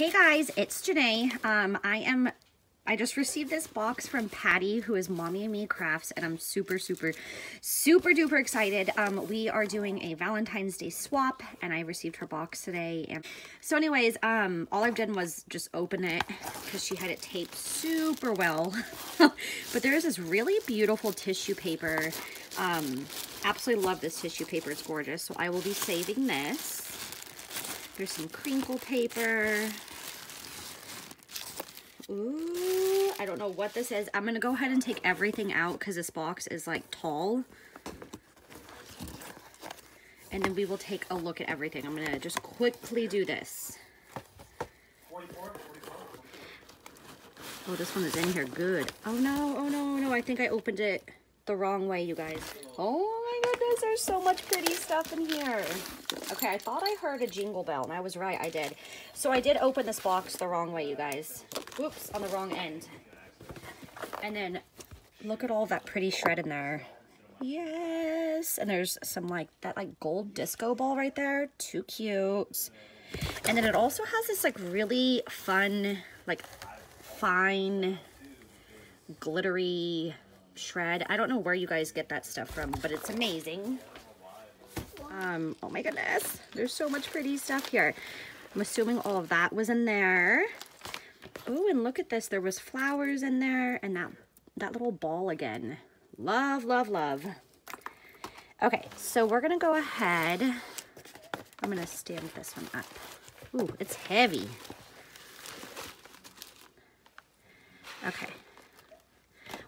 Hey guys, it's Janae. Um, I am, I just received this box from Patty, who is Mommy and Me Crafts, and I'm super, super, super duper excited. Um, we are doing a Valentine's Day swap, and I received her box today. And so anyways, um, all I've done was just open it, because she had it taped super well. but there is this really beautiful tissue paper. Um, absolutely love this tissue paper. It's gorgeous. So I will be saving this. There's some crinkle paper. Ooh, I don't know what this is. I'm going to go ahead and take everything out because this box is like tall. And then we will take a look at everything. I'm going to just quickly do this. 44, 44. Oh, this one is in here good. Oh no, oh no, oh, no, I think I opened it the wrong way, you guys. Oh my goodness, there's so much pretty stuff in here. Okay, I thought I heard a jingle bell, and I was right, I did. So I did open this box the wrong way, you guys. Whoops, on the wrong end. And then look at all that pretty shred in there. Yes, and there's some like, that like gold disco ball right there. Too cute. And then it also has this like really fun, like fine, glittery shred. I don't know where you guys get that stuff from, but it's amazing. Um, oh my goodness, there's so much pretty stuff here. I'm assuming all of that was in there. Oh, and look at this. There was flowers in there and that, that little ball again. Love, love, love. Okay, so we're going to go ahead. I'm going to stand this one up. Ooh, it's heavy. Okay,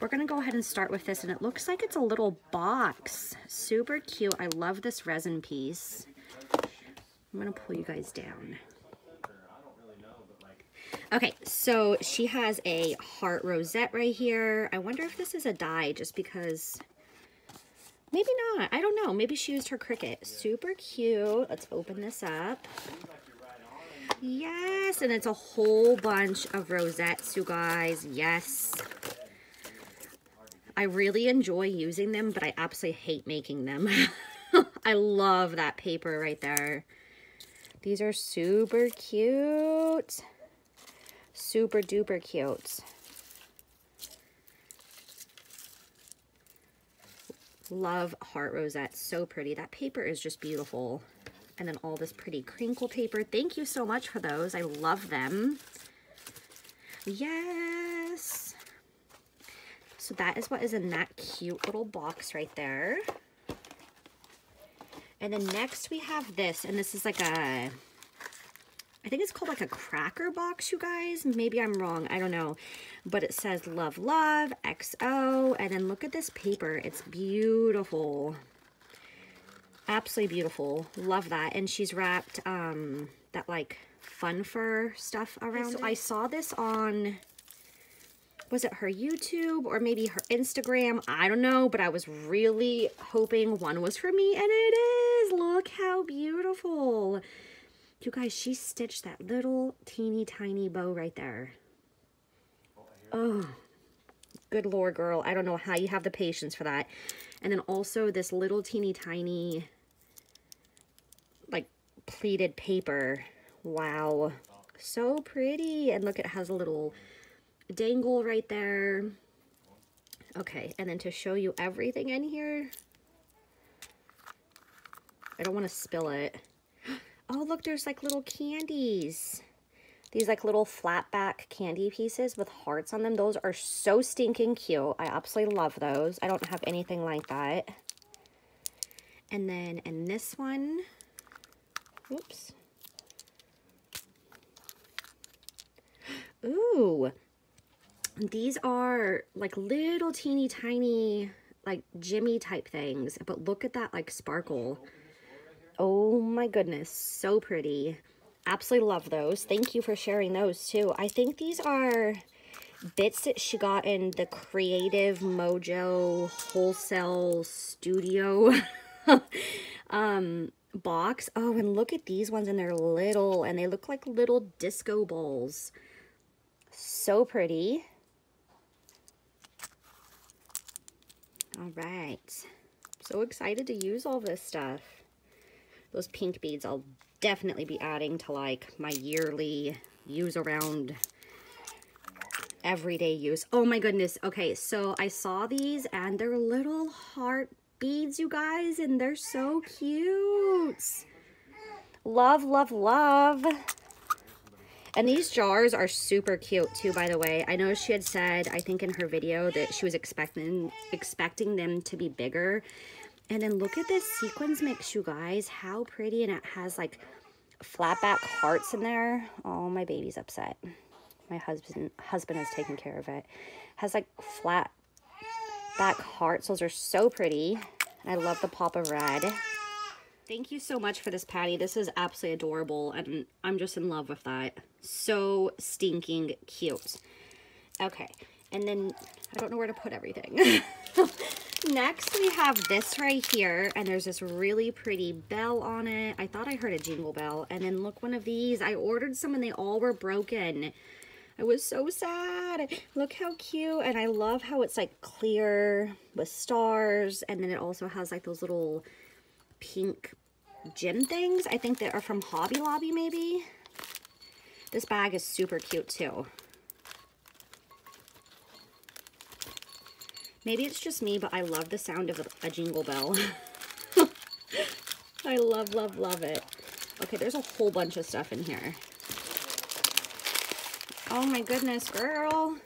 we're gonna go ahead and start with this and it looks like it's a little box. Super cute. I love this resin piece. I'm gonna pull you guys down. Okay, so she has a heart rosette right here. I wonder if this is a die just because, maybe not. I don't know. Maybe she used her Cricut. Super cute. Let's open this up. Yes, and it's a whole bunch of rosettes, you guys. Yes. I really enjoy using them, but I absolutely hate making them. I love that paper right there. These are super cute. Super duper cute. Love heart rosette. So pretty. That paper is just beautiful. And then all this pretty crinkle paper. Thank you so much for those. I love them. Yes. So that is what is in that cute little box right there. And then next we have this, and this is like a, I think it's called like a cracker box, you guys. Maybe I'm wrong, I don't know. But it says Love Love, XO, and then look at this paper. It's beautiful. Absolutely beautiful. Love that. And she's wrapped um, that like fun fur stuff around so it. I saw this on was it her YouTube or maybe her Instagram? I don't know, but I was really hoping one was for me, and it is. Look how beautiful. You guys, she stitched that little teeny tiny bow right there. Oh, good lord, girl. I don't know how you have the patience for that. And then also this little teeny tiny, like, pleated paper. Wow. So pretty. And look, it has a little dangle right there. Okay, and then to show you everything in here, I don't want to spill it. Oh, look, there's like little candies. These like little flat back candy pieces with hearts on them. Those are so stinking cute. I absolutely love those. I don't have anything like that. And then in this one, oops. Ooh, these are like little teeny tiny like Jimmy type things, but look at that like sparkle. My goodness, so pretty. Absolutely love those. Thank you for sharing those too. I think these are bits that she got in the Creative Mojo Wholesale Studio um, box. Oh, and look at these ones and they're little and they look like little disco balls. So pretty. All right. So excited to use all this stuff. Those pink beads I'll definitely be adding to like my yearly use around everyday use. Oh my goodness. Okay, so I saw these and they're little heart beads, you guys, and they're so cute. Love, love, love. And these jars are super cute too, by the way. I know she had said, I think in her video, that she was expecting expecting them to be bigger. And then look at this sequins mix, you guys. How pretty. And it has like flat back hearts in there. Oh, my baby's upset. My husband husband has taken care of it. Has like flat back hearts. Those are so pretty. I love the pop of red. Thank you so much for this, Patty. This is absolutely adorable, and I'm just in love with that. So stinking cute. Okay, and then I don't know where to put everything. Next, we have this right here, and there's this really pretty bell on it. I thought I heard a jingle bell, and then look, one of these. I ordered some, and they all were broken. I was so sad. Look how cute. And I love how it's like clear with stars. And then it also has like those little pink gem things. I think they are from Hobby Lobby maybe. This bag is super cute too. Maybe it's just me, but I love the sound of a, a jingle bell. I love, love, love it. Okay, there's a whole bunch of stuff in here. Oh my goodness, girl.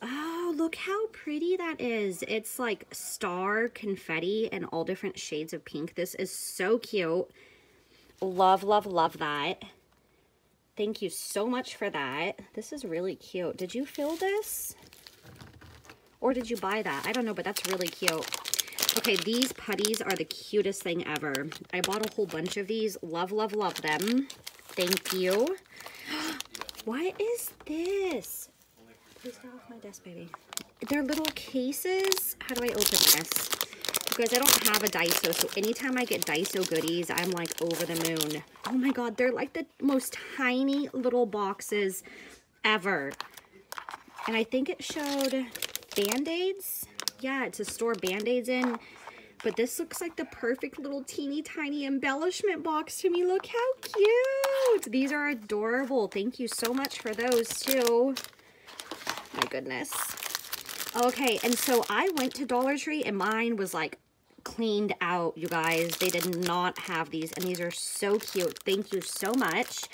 Oh, look how pretty that is. It's like star confetti and all different shades of pink. This is so cute. Love, love, love that. Thank you so much for that. This is really cute. Did you fill this? Or did you buy that? I don't know, but that's really cute. Okay, these putties are the cutest thing ever. I bought a whole bunch of these. Love, love, love them. Thank you. what is this? Please get off my desk, baby. They're little cases. How do I open this? Because I don't have a Daiso, so anytime I get Daiso goodies, I'm like over the moon. Oh my god, they're like the most tiny little boxes ever. And I think it showed Band-Aids. Yeah, to store Band-Aids in. But this looks like the perfect little teeny tiny embellishment box to me. Look how cute. These are adorable. Thank you so much for those too. My goodness. Okay, and so I went to Dollar Tree and mine was like cleaned out, you guys. They did not have these, and these are so cute. Thank you so much.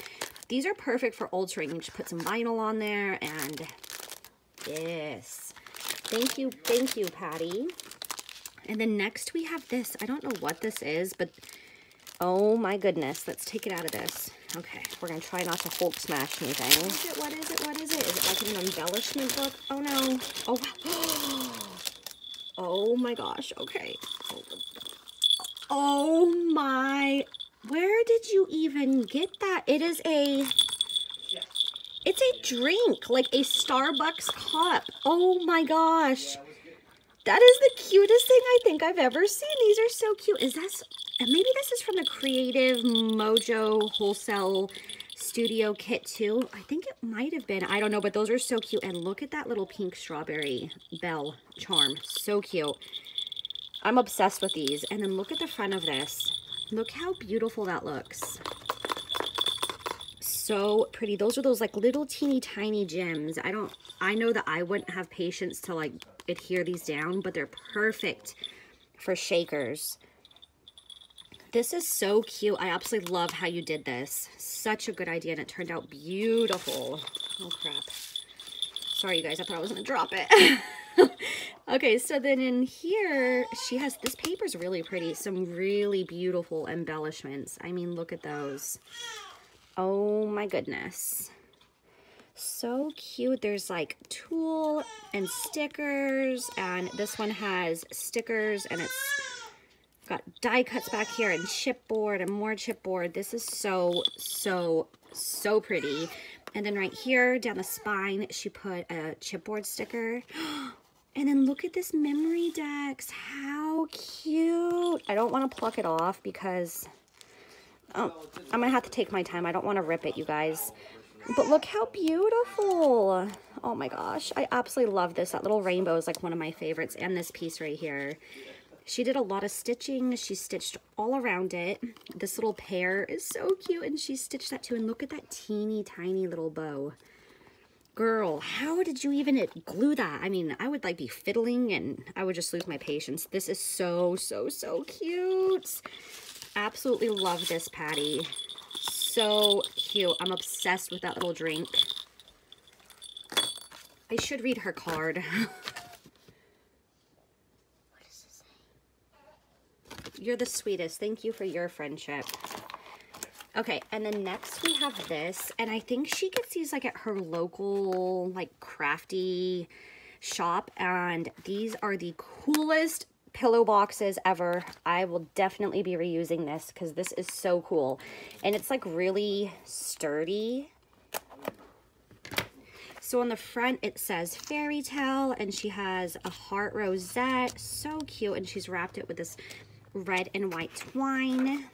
These are perfect for altering. You just put some vinyl on there, and yes. Thank you, thank you, Patty. And then next we have this. I don't know what this is, but oh my goodness. Let's take it out of this. Okay, we're going to try not to Hulk smash anything. What is it? What is it? What is it? Is it like an embellishment book? Oh no. Oh, wow. Oh my gosh. Okay. Oh my. Where did you even get that? It is a... It's a drink, like a Starbucks cup. Oh my gosh. That is the cutest thing I think I've ever seen. These are so cute. Is this, uh, maybe this is from the Creative Mojo Wholesale Studio Kit too. I think it might have been. I don't know, but those are so cute. And look at that little pink strawberry bell charm. So cute. I'm obsessed with these. And then look at the front of this. Look how beautiful that looks. So pretty. Those are those like little teeny tiny gems. I don't, I know that I wouldn't have patience to like adhere these down, but they're perfect for shakers. This is so cute. I absolutely love how you did this. Such a good idea, and it turned out beautiful. Oh, crap. Sorry, you guys. I thought I was going to drop it. okay, so then in here, she has, this paper's really pretty. Some really beautiful embellishments. I mean, look at those. Oh, my goodness so cute. There's like tulle and stickers, and this one has stickers, and it's got die cuts back here and chipboard and more chipboard. This is so, so, so pretty. And then right here down the spine, she put a chipboard sticker. And then look at this Memory-Dex. How cute. I don't want to pluck it off because oh, I'm going to have to take my time. I don't want to rip it, you guys. But look how beautiful. Oh my gosh. I absolutely love this. That little rainbow is like one of my favorites. And this piece right here. she did a lot of stitching. She stitched all around it. This little pear is so cute and she stitched that too. And look at that teeny tiny little bow. Girl, how did you even glue that? I mean, I would like be fiddling and I would just lose my patience. This is so, so, so cute. Absolutely love this Patty. So cute. I'm obsessed with that little drink. I should read her card. You're the sweetest. Thank you for your friendship. Okay, and then next we have this, and I think she gets these like at her local like crafty shop, and these are the coolest pillow boxes ever. I will definitely be reusing this because this is so cool. And it's like really sturdy. So on the front it says fairy tale and she has a heart rosette. So cute. And she's wrapped it with this red and white twine.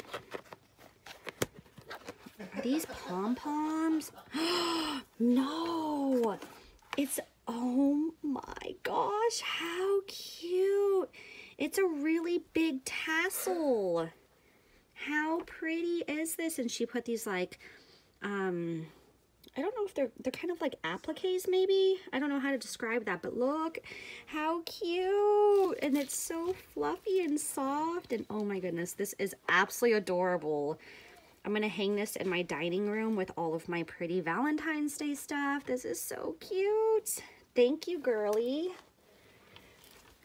Are these pom-poms? no! It's, oh my gosh, how cute! It's a really big tassel. How pretty is this? And she put these like, um, I don't know if they're, they're kind of like appliques maybe. I don't know how to describe that, but look how cute. And it's so fluffy and soft. And oh my goodness, this is absolutely adorable. I'm going to hang this in my dining room with all of my pretty Valentine's Day stuff. This is so cute. Thank you, girly.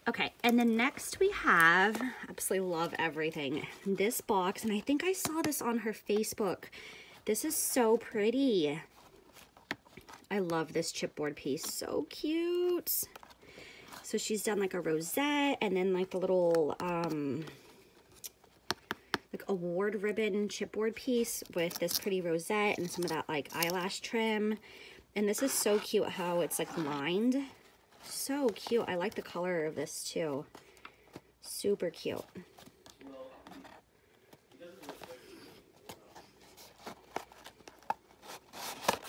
Okay, and then next we have, absolutely love everything, this box, and I think I saw this on her Facebook. This is so pretty. I love this chipboard piece. So cute. So she's done like a rosette and then like the little um, like award ribbon chipboard piece with this pretty rosette and some of that like eyelash trim. And this is so cute how it's like lined. So cute. I like the color of this too. Super cute.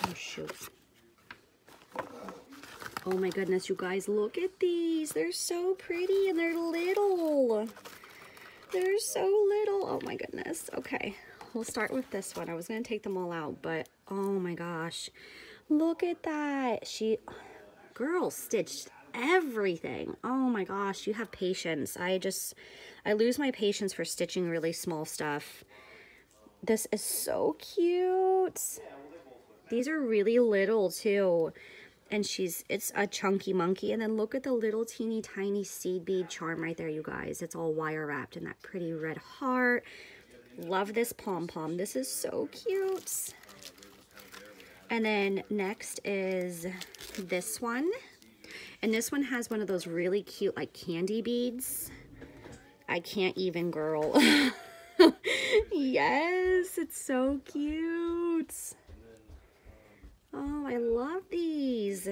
Oh shoot. Oh my goodness, you guys, look at these. They're so pretty and they're little. They're so little. Oh my goodness. Okay, we'll start with this one. I was going to take them all out, but oh my gosh. Look at that. She, girl, stitched everything. Oh my gosh, you have patience. I just, I lose my patience for stitching really small stuff. This is so cute. These are really little too and she's it's a chunky monkey and then look at the little teeny tiny seed bead charm right there you guys it's all wire wrapped in that pretty red heart love this pom-pom this is so cute and then next is this one. And this one has one of those really cute like candy beads. I can't even girl. Yes it's so cute. Oh, I love these.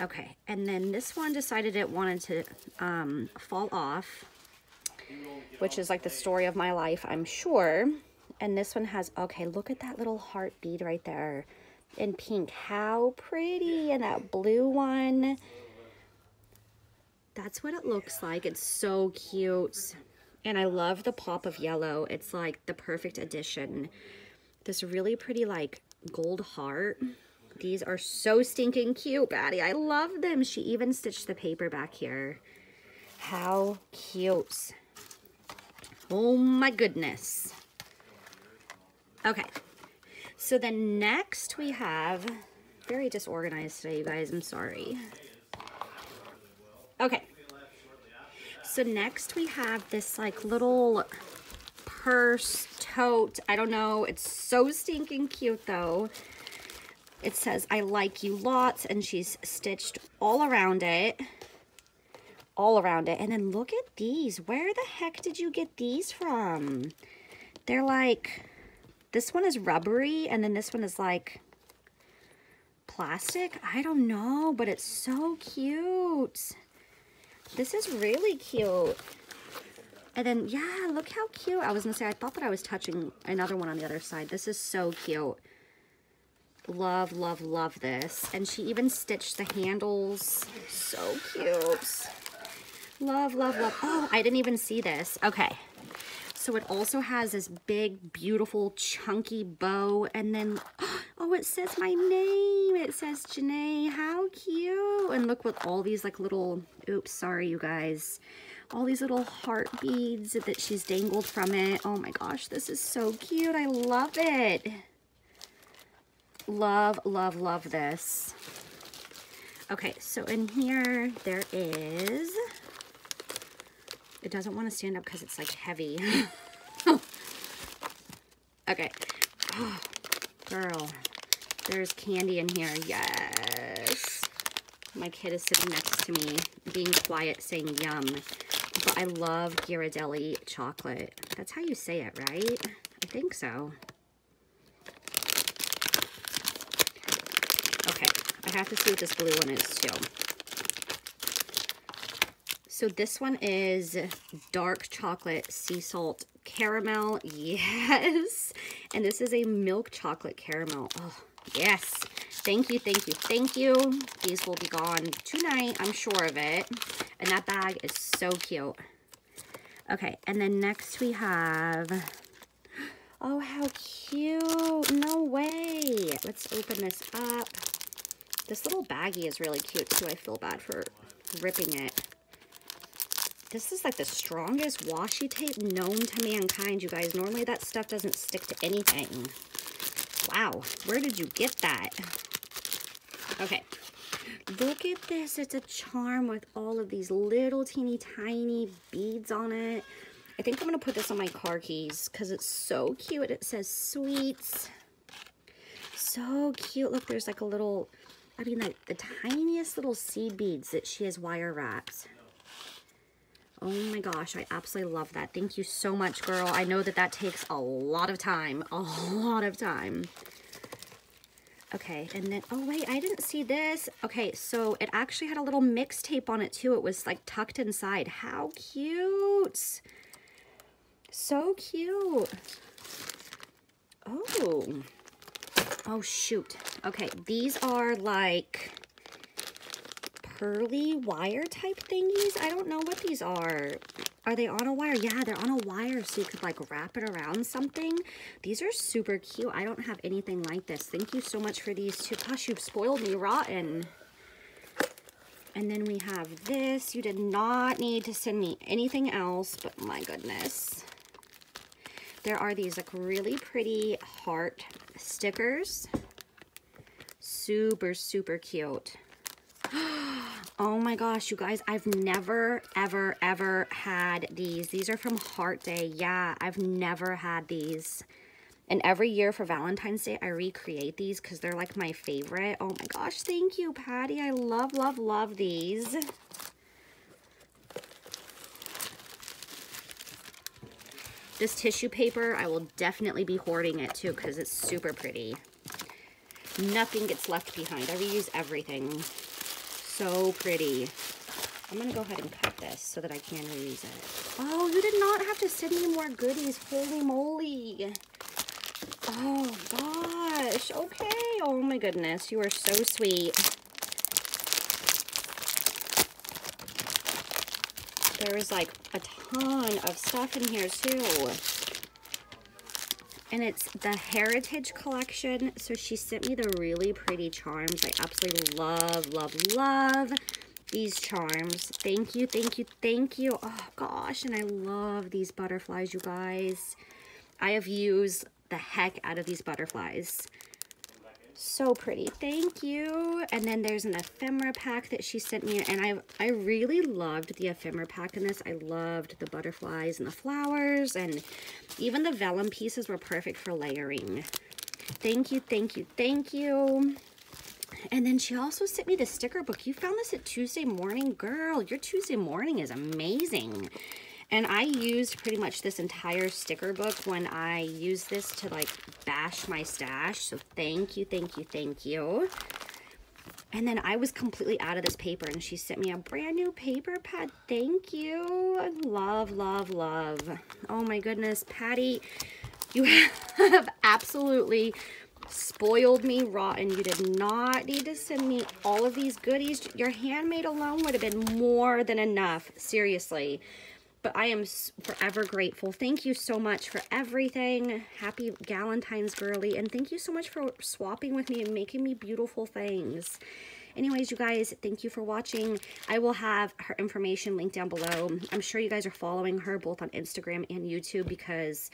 Okay, and then this one decided it wanted to um, fall off, which is like the story of my life, I'm sure. And this one has, okay, look at that little heart bead right there in pink. How pretty. And that blue one. That's what it looks like. It's so cute. And I love the pop of yellow. It's like the perfect addition. This really pretty like gold heart. These are so stinking cute, Patty. I love them. She even stitched the paper back here. How cute. Oh my goodness. Okay. So then next we have, very disorganized today, you guys. I'm sorry. Okay. So next we have this like little purse tote. I don't know. It's so stinking cute though. It says, I like you lots. And she's stitched all around it. All around it. And then look at these. Where the heck did you get these from? They're like, this one is rubbery. And then this one is like plastic. I don't know, but it's so cute. This is really cute. And then, yeah, look how cute. I was going to say, I thought that I was touching another one on the other side. This is so cute. Love, love, love this. And she even stitched the handles. So cute. Love, love, love. Oh, I didn't even see this. Okay. So it also has this big, beautiful, chunky bow. And then, oh, it says my name. It says Janae. How cute. And look with all these like little, oops, sorry, you guys. All these little heart beads that she's dangled from it. Oh my gosh, this is so cute. I love it. Love, love, love this. Okay, so in here there is it doesn't want to stand up because it's like heavy. okay. Oh, girl. There's candy in here. Yes. My kid is sitting next to me being quiet saying yum. But I love Ghirardelli chocolate. That's how you say it, right? I think so. Okay. I have to see what this blue one is too. So this one is dark chocolate sea salt caramel. Yes. And this is a milk chocolate caramel. Oh, yes. Thank you, thank you, thank you. These will be gone tonight. I'm sure of it. And that bag is so cute. Okay, and then next we have... Oh, how cute. No way. Let's open this up. This little baggie is really cute, too. I feel bad for ripping it. This is like the strongest washi tape known to mankind, you guys. Normally that stuff doesn't stick to anything. Wow, where did you get that? Okay, look at this. It's a charm with all of these little teeny tiny beads on it. I think I'm going to put this on my car keys because it's so cute. It says sweets. So cute. Look, there's like a little, I mean, like the tiniest little seed beads that she has wire wrapped. Oh my gosh, I absolutely love that. Thank you so much, girl. I know that that takes a lot of time, a lot of time. Okay, and then, oh wait, I didn't see this. Okay, so it actually had a little mixtape on it too. It was like tucked inside. How cute. So cute. Oh. Oh shoot. Okay, these are like pearly wire type thingies. I don't know what these are. Are they on a wire? Yeah, they're on a wire so you could like wrap it around something. These are super cute. I don't have anything like this. Thank you so much for these two. Gosh, you've spoiled me rotten. And then we have this. You did not need to send me anything else, but my goodness. There are these like really pretty heart stickers. Super, super cute. Oh my gosh, you guys, I've never, ever, ever had these. These are from Heart Day. Yeah, I've never had these. And every year for Valentine's Day, I recreate these because they're like my favorite. Oh my gosh, thank you, Patty. I love, love, love these. This tissue paper, I will definitely be hoarding it too because it's super pretty. Nothing gets left behind. I reuse everything so pretty. I'm to go ahead and cut this so that I can reuse it. Oh, you did not have to send me more goodies. Holy moly. Oh, gosh. Okay. Oh, my goodness. You are so sweet. There is like a ton of stuff in here, too and it's the Heritage Collection. So she sent me the really pretty charms. I absolutely love, love, love these charms. Thank you, thank you, thank you. Oh, gosh, and I love these butterflies, you guys. I have used the heck out of these butterflies. So pretty. Thank you. And then there's an ephemera pack that she sent me. And I, I really loved the ephemera pack in this. I loved the butterflies and the flowers. And even the vellum pieces were perfect for layering. Thank you, thank you, thank you. And then she also sent me the sticker book. You found this at Tuesday morning? Girl, your Tuesday morning is amazing. And I used pretty much this entire sticker book when I used this to like bash my stash. So thank you, thank you, thank you. And then I was completely out of this paper and she sent me a brand new paper pad. Thank you. Love, love, love. Oh my goodness, Patty, you have absolutely spoiled me rotten. You did not need to send me all of these goodies. Your handmade alone would have been more than enough. Seriously. But I am forever grateful. Thank you so much for everything. Happy Galentine's girly. And thank you so much for swapping with me and making me beautiful things. Anyways, you guys, thank you for watching. I will have her information linked down below. I'm sure you guys are following her both on Instagram and YouTube because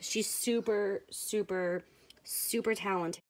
she's super, super, super talented.